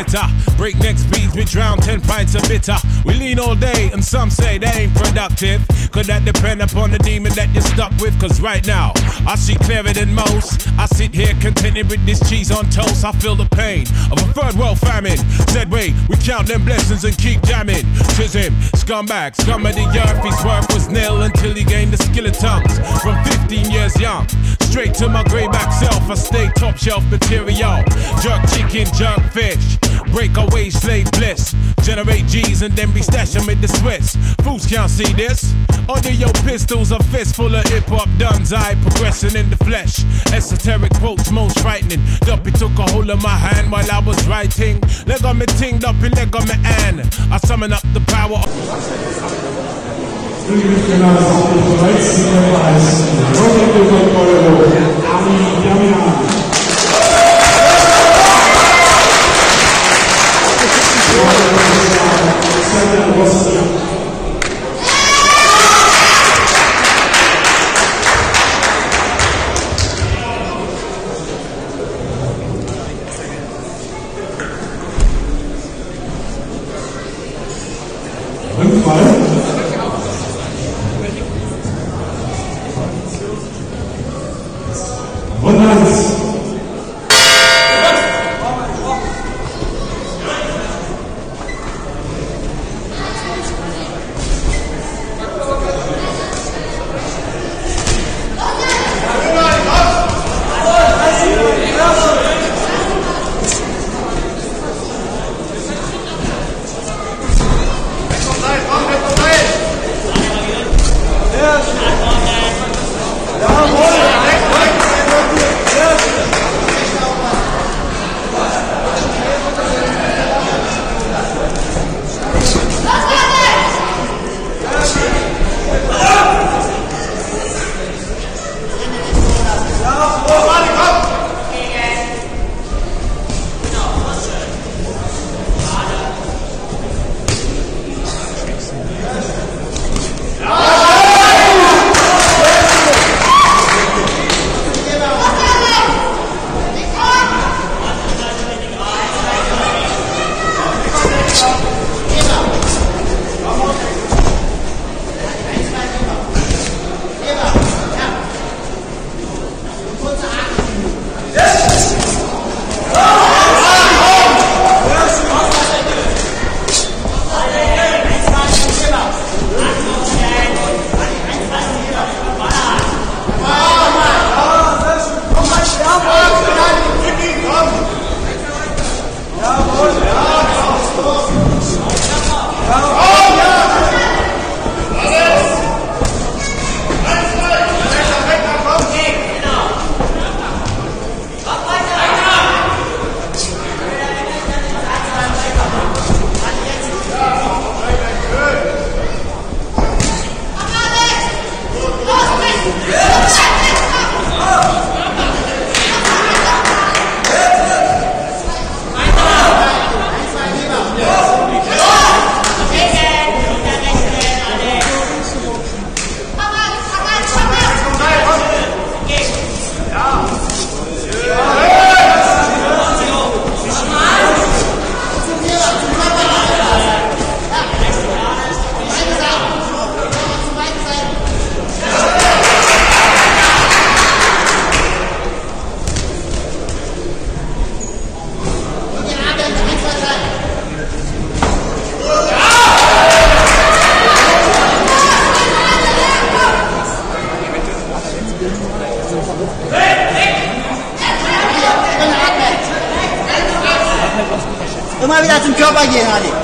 splitter. Breakneck speeds, we drown 10 pints of bitter. We lean all day, and some say they ain't productive. Could that depend upon the demon that you're stuck with? Cause right now, I see clearer than most. I sit here contented with this cheese on toast. I feel the pain of a third world famine. Said, wait, we count them blessings and keep jamming. Tis him, scumbag, scum of the earth. His worth was nil until he gained the skill of tongues. From 15 years young, straight to my grayback self, I stay top shelf material. Jerk chicken, jerk fish. Break away slave bliss. Generate G's and then be stashing with the Swiss. Fools can't see this. Under your pistols, a fist full of hip hop duns. I progressing in the flesh. Esoteric quotes most frightening. Duppy took a hold of my hand while I was writing. Leg on me ting, Duppy leg on me an. I summon up the power of. Vamos, ya mira. Immer kabilasını çöpe giyin hadi.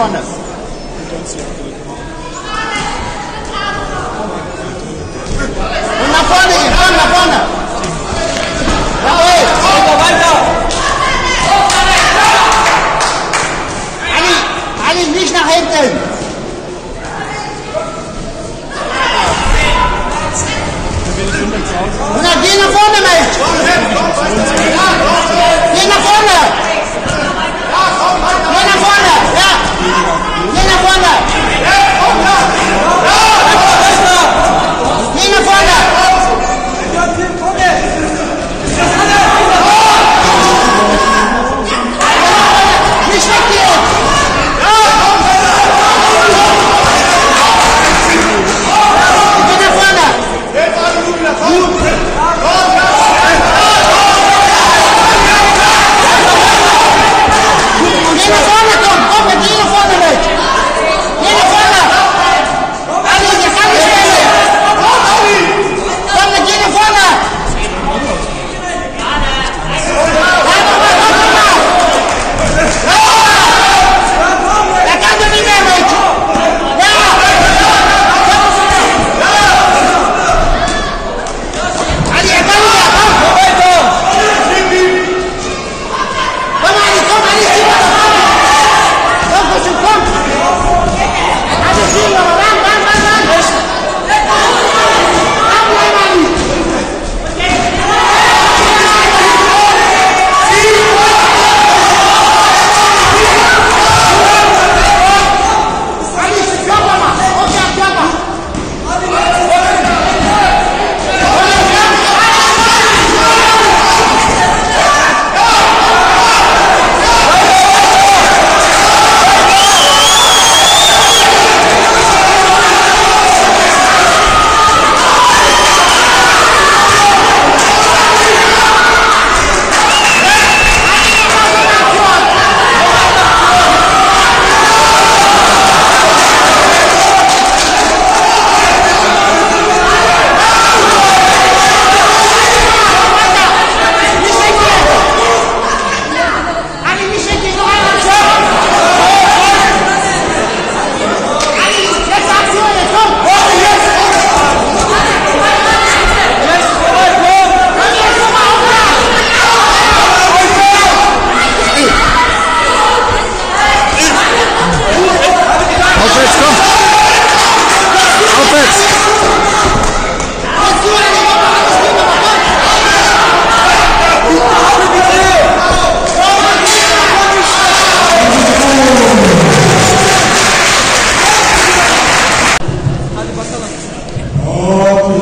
Auch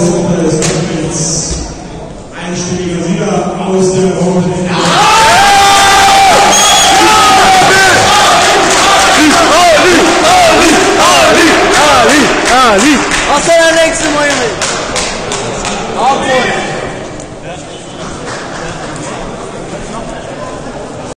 God's